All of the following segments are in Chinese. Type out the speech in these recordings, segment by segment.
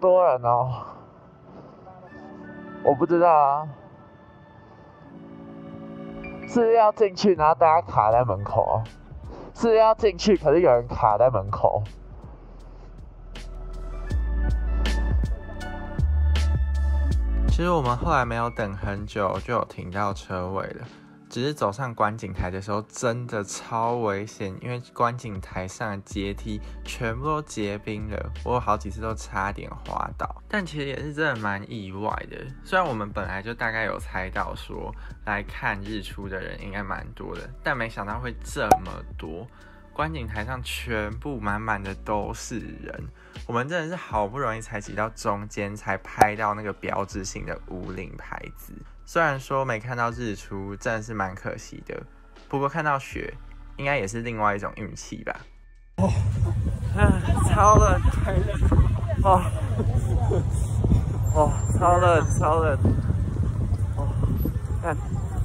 多人哦，我不知道啊，是要进去，然后大家卡在门口，是要进去，可是有人卡在门口。其实我们后来没有等很久，就有停到车位了。只是走上观景台的时候，真的超危险，因为观景台上的阶梯全部都结冰了，我有好几次都差点滑倒。但其实也是真的蛮意外的，虽然我们本来就大概有猜到说来看日出的人应该蛮多的，但没想到会这么多。观景台上全部满满的都是人，我们真的是好不容易才挤到中间，才拍到那个标志性的五岭牌子。虽然说没看到日出，真的是蛮可惜的。不过看到雪，应该也是另外一种运气吧。哦，超冷，太冷，哦，哦，超冷，超冷，哦，看，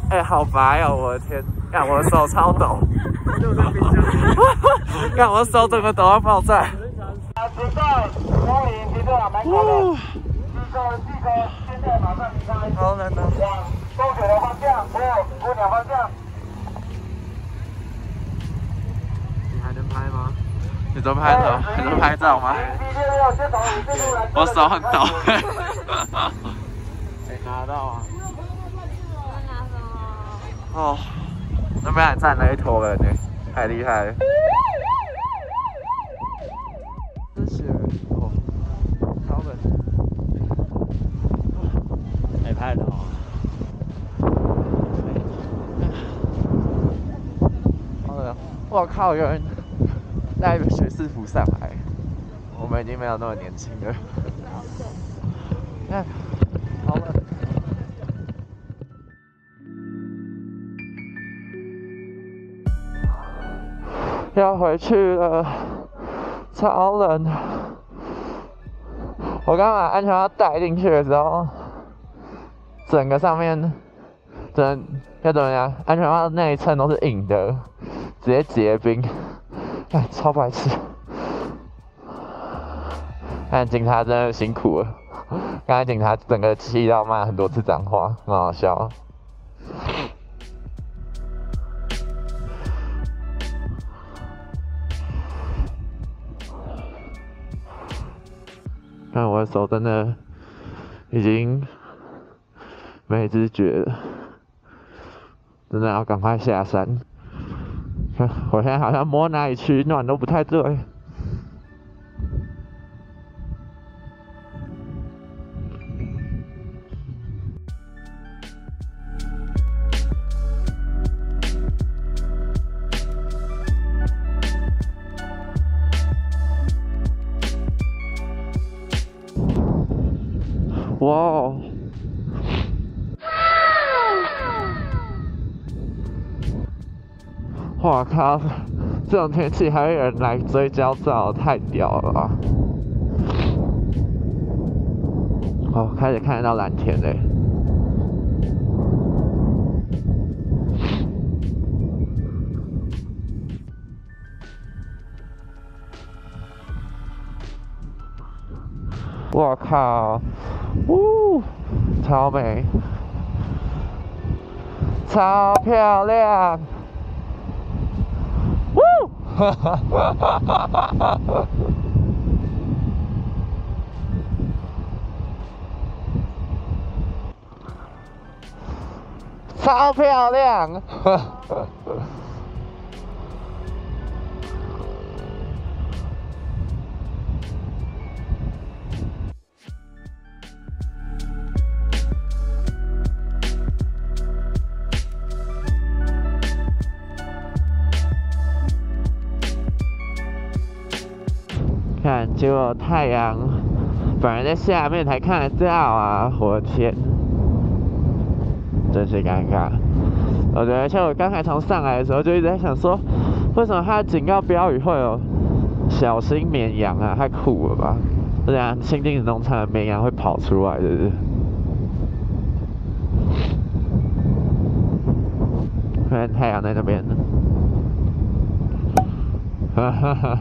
哎，好白哦，我的天，看我的手超抖。看 我的手整个抖到爆炸。现在光临这个门口的记者，记者现在马上离开。好冷啊！往东水的方向，不，姑娘方向。你还能拍吗？你都拍照？你都拍照吗？我手很抖。没拿到啊？哦，那边还站了一坨人呢。太厉害了！真是哦，超冷，没拍到。好冷！我靠，有人带一个学士服上来，我们已经没有那么年轻了。看，要回去了，超冷。我刚把安全帽戴进去的时候，整个上面，整要怎么样？安全帽那一层都是硬的，直接结冰，哎，超白痴。看警察真的辛苦了，刚才警察整个气到骂很多次脏话，很好笑。看我的手真的已经没知觉了，真的要赶快下山。我现在好像摸哪里取暖都不太对。哇靠！这种天气还有人来追焦照，太屌了！哦，开始看得到蓝天嘞！我靠！呜，超美，超漂亮，哈哈，超漂亮，看，结果太阳反而在下面才看得到啊！我的天，真是尴尬。我觉得，像我刚才从上来的时候就一直在想说，为什么它的警告标语会有“小心绵羊”啊？太酷了吧！不然，新定农场的绵羊会跑出来的。看太阳在那边呢，哈哈哈。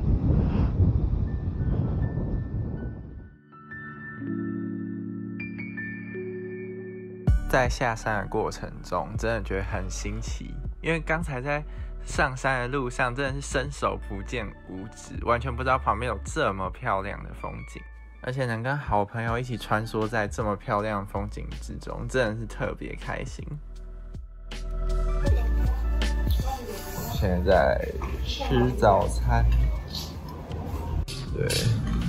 在下山的过程中，真的觉得很新奇，因为刚才在上山的路上，真的是伸手不见五指，完全不知道旁边有这么漂亮的风景，而且能跟好朋友一起穿梭在这么漂亮的风景之中，真的是特别开心。现在吃早餐，对，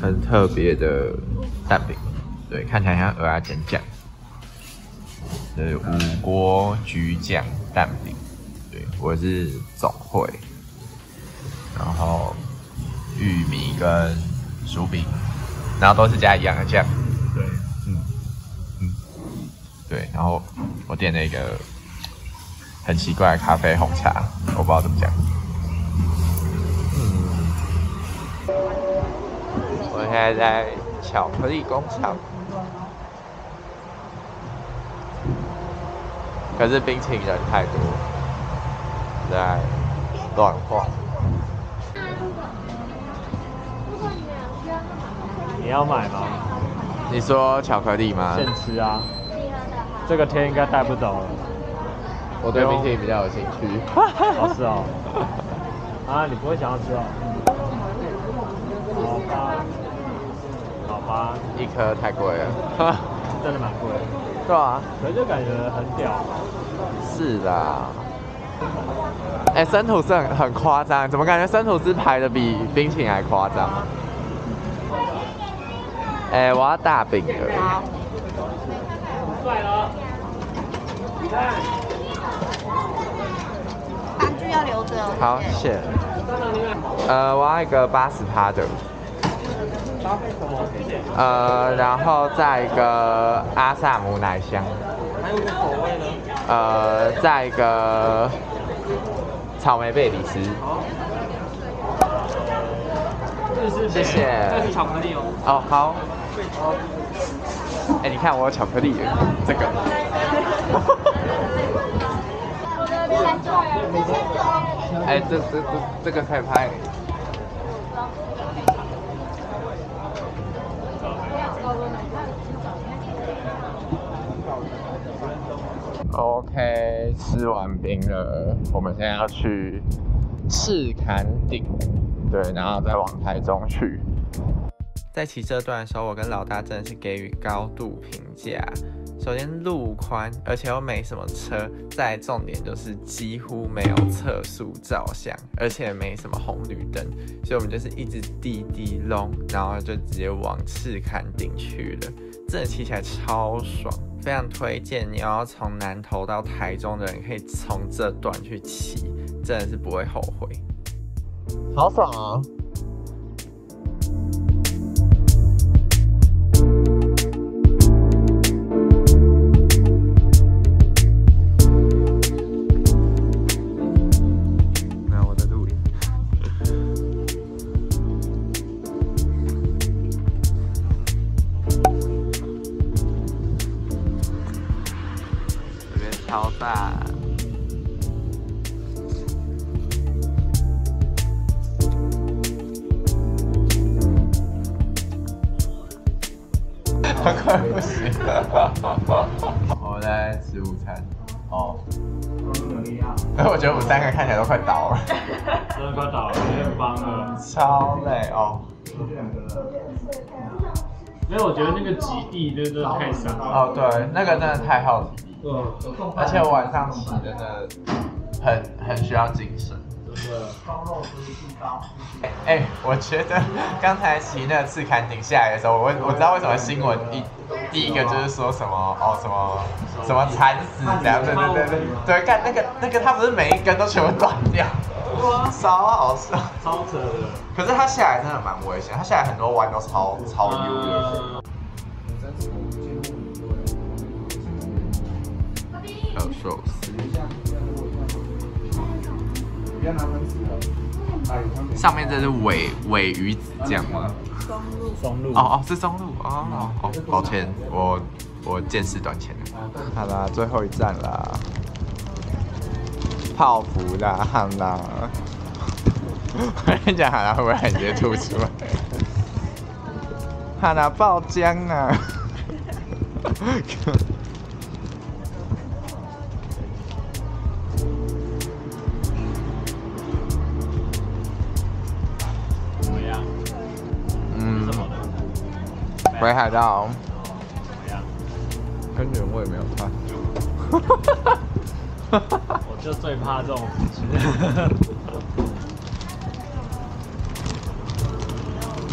很特别的蛋饼，对，看起来像鹅啊煎酱。是五锅焗酱蛋饼，对我是总会，然后玉米跟薯饼，然后都是加一样的酱，对，嗯嗯，对，然后我点了一个很奇怪的咖啡红茶，我不知道怎么讲，嗯，我现在在巧克力工厂。可是冰淇淋人太多，在乱晃。你要买吗？你说巧克力吗？现吃啊，这个天应该带不走了。我对冰淇淋比较有兴趣。哦是哦。啊，你不会想要吃哦？好吧，好吧。一颗太贵了。真的蛮贵。对啊，可是就感觉很屌。是的。哎，生吐司很很夸张，怎么感觉生吐司排的比冰淇淋还夸张？哎，我要大饼的。好。帅了。你看。餐具要留着。好，谢谢。呃，我要一个八十趴的。呃，然后再一个阿萨姆奶香。还有个口味呢？呃，再一个草莓贝里斯。谢谢。这是巧克力哦。哦，好。哎，你看我有巧克力，这个。哎，这这这这个可以拍。OK，吃完冰了，我们现在要去赤坎顶，对，然后再往台中去。在骑这段的时候，我跟老大真的是给予高度评价。首先路宽，而且又没什么车，再重点就是几乎没有测速照相，而且没什么红绿灯，所以我们就是一直滴滴隆，然后就直接往赤坎顶去了。真的骑起来超爽。非常推荐你要从南投到台中的人，可以从这段去骑，真的是不会后悔。好爽啊！超大，快不行了！我在吃午餐。哦。哎，我觉得我们三个看起来都快倒了。真的快倒了，有点帮了。超累哦。因为我觉得那个极地真的太伤了。哦，对，那个真的太耗体力。而且晚上骑真的很很需要精神。真的。哎，我觉得刚才骑那个赤坎顶下来的时候，我我知道为什么新闻一第一个就是说什么哦什么什么惨死这样，对对对对对，看那个那个他不是每一根都全部断掉，超好笑，超扯的。可是他下来真的蛮危险，他下来很多弯都超超悠的。寿司。上面这是尾尾鱼子酱吗？松露，松露。哦哦，是松露哦。哦，抱歉，我我见识短浅好啦，最后一站啦。泡芙啦，好啦。我跟你讲，哈啦会不会直接吐出来？好啦爆浆啊！北海道怎么样？跟原味没有差。我就最怕这种事情。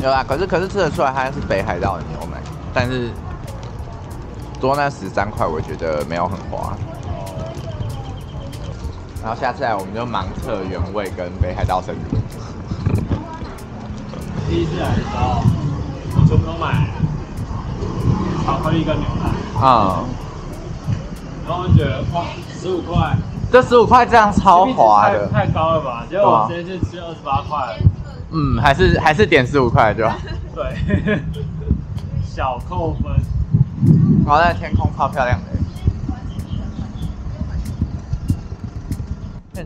有啊，可是可是吃得出来它是北海道的牛奶，但是多那十三块，我觉得没有很划。然后下次来我们就盲测原味跟北海道生乳。第一次来的时候，我全部都买巧克力跟牛奶，嗯，然后我觉得哇，十五块，这十五块这样超划的。太太高了吧？结果我直接去吃二十八块，嗯，还是还是点十五块就好。对，小扣分。然后那天空超漂亮的。嗯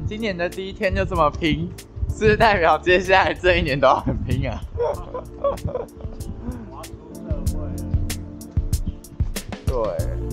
今年的第一天就这么拼，是代表接下来这一年都要很拼啊？对。